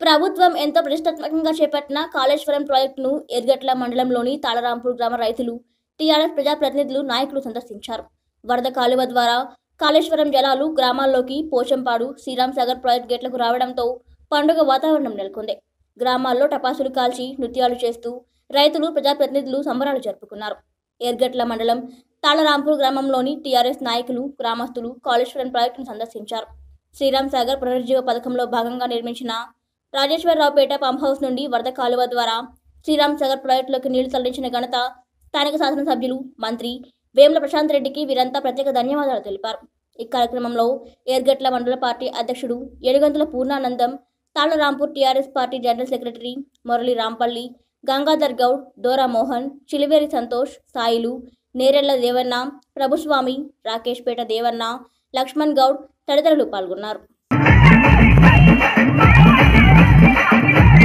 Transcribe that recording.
ప్రభుత్వం ఎంతో ప్రతిష్టాత్మకంగా చేపట్టిన కాళేశ్వరం ప్రాజెక్టును ఎర్గట్ల మండలంలోని తాళరాంపూర్ గ్రామ రైతులు టీఆర్ఎస్ ప్రజాప్రతినిధులు నాయకులు సందర్శించారు. వరద కాలువ ద్వారా కాళేశ్వరం జలాలు గ్రామాల్లోకి పోచంపాడు శ్రీరామ్ సాగర్ ప్రాజెక్ట్ గేట్లకు రావడంతో పండుగ వాతావరణం నెలకొంది. గ్రామాల్లో టపాసులు కాల్చి నృత్యాలు చేస్తూ రైతులు ప్రజాప్రతినిధులు సంబరాలు జరుపుకున్నారు. ఎర్గట్ల మండలం తాళరాంపూర్ గ్రామంలోని టీఆర్ఎస్ నాయకులు గ్రామస్తులు కాళేశ్వరం ప్రాజెక్టును సందర్శించారు. శ్రీరామ్ సాగర్ పునరుజ్జీవ పథకంలో భాగంగా నిర్మించిన రాజేశ్వరరావుపేట పంప్ హౌస్ నుండి వరద కాలువ ద్వారా శ్రీరామ్ సాగర్ ప్రాజెక్టులోకి నీళ్ళు తరలించిన ఘనత స్థానిక శాసనసభ్యులు మంత్రి వేముల ప్రశాంత్ రెడ్డికి వీరంతా ప్రత్యేక ధన్యవాదాలు తెలిపారు. ఈ కార్యక్రమంలో ఏర్గట్ల మండల పార్టీ అధ్యక్షుడు Edugantula Purnanandam Talarampur TRS party general secretary Murali Rampalli Gangadhar Goud Dora Mohan Chiliveri Santosh Sailu Nerella Devanna ప్రభుస్వామి రాకేష్పేట Devanna Laxman Goud తదితరులు పాల్గొన్నారు. Thank you.